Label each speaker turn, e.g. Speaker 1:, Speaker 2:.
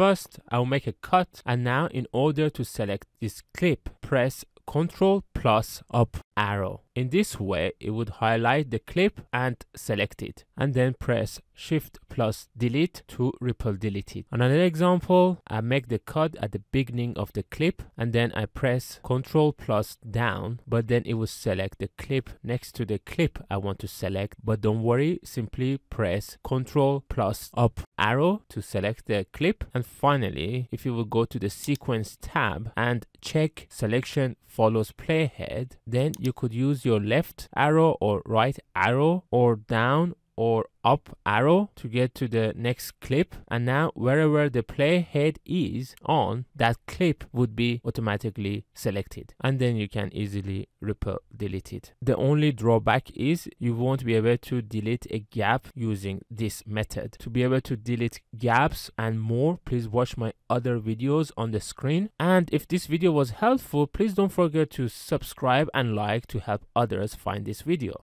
Speaker 1: first I'll make a cut and now in order to select this clip press Ctrl plus up arrow. In this way, it would highlight the clip and select it, and then press Shift plus delete to ripple delete it. Another example, I make the cut at the beginning of the clip, and then I press Ctrl plus down, but then it will select the clip next to the clip I want to select. But don't worry, simply press Ctrl plus up arrow to select the clip. And finally, if you will go to the sequence tab and check selection follows playhead, then you could use your left arrow or right arrow or down or up arrow to get to the next clip. And now wherever the playhead is on that clip would be automatically selected. And then you can easily delete it. The only drawback is you won't be able to delete a gap using this method. To be able to delete gaps and more please watch my other videos on the screen. And if this video was helpful please don't forget to subscribe and like to help others find this video